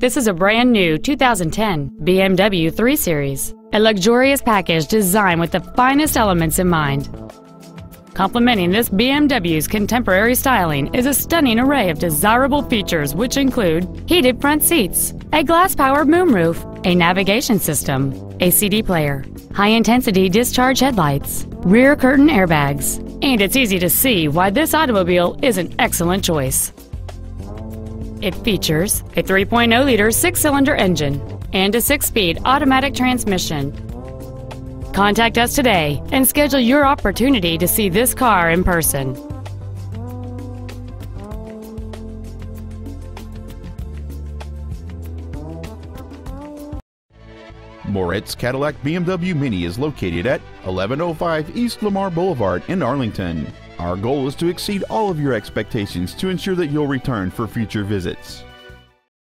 This is a brand new 2010 BMW 3 Series, a luxurious package designed with the finest elements in mind. Complementing this BMW's contemporary styling is a stunning array of desirable features which include heated front seats, a glass-powered moonroof, a navigation system, a CD player, high-intensity discharge headlights, rear curtain airbags, and it's easy to see why this automobile is an excellent choice. It features a 3.0-liter six-cylinder engine and a six-speed automatic transmission. Contact us today and schedule your opportunity to see this car in person. Moritz Cadillac BMW Mini is located at 1105 East Lamar Boulevard in Arlington. Our goal is to exceed all of your expectations to ensure that you'll return for future visits.